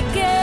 weekend.